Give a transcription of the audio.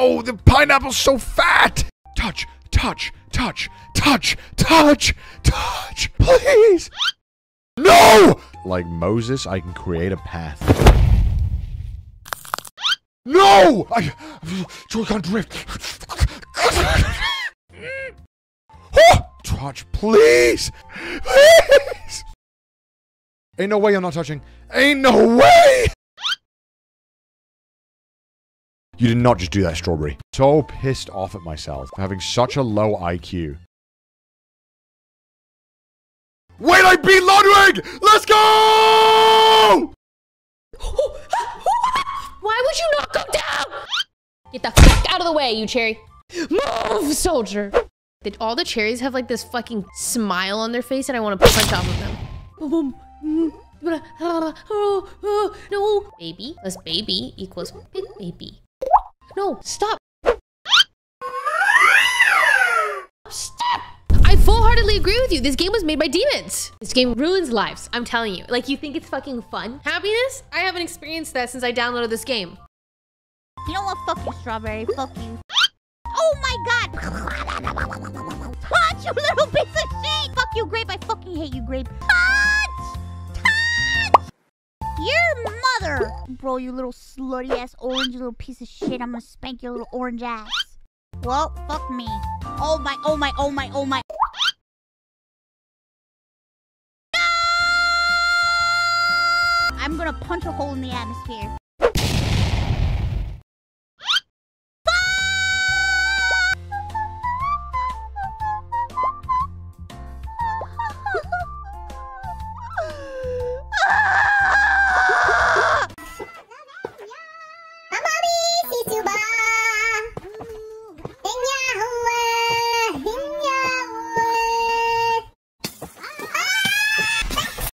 Oh, the pineapple's so fat! Touch, touch, touch, touch, touch, touch, please! No! Like Moses, I can create a path. No! I. Joy-Con drift. Touch, please! Please! Ain't no way I'm not touching. Ain't no way! You did not just do that, Strawberry. So pissed off at myself for having such a low IQ. Wait, I beat Ludwig! Let's go! Why would you not go down? Get the fuck out of the way, you cherry. Move, soldier. Did all the cherries have like this fucking smile on their face and I want to punch off of them? No. Baby plus baby equals big baby. No, stop. Stop. I full-heartedly agree with you. This game was made by demons. This game ruins lives. I'm telling you. Like, you think it's fucking fun? Happiness? I haven't experienced that since I downloaded this game. You know what? Fuck you, strawberry. Fuck you. Oh my god! Touch, you little piece of shit! Fuck you, grape. I fucking hate you, grape. Touch! Bro, you little slutty ass orange little piece of shit. I'm gonna spank your little orange ass. Well, fuck me. Oh my, oh my, oh my, oh my. No! I'm gonna punch a hole in the atmosphere. Ah!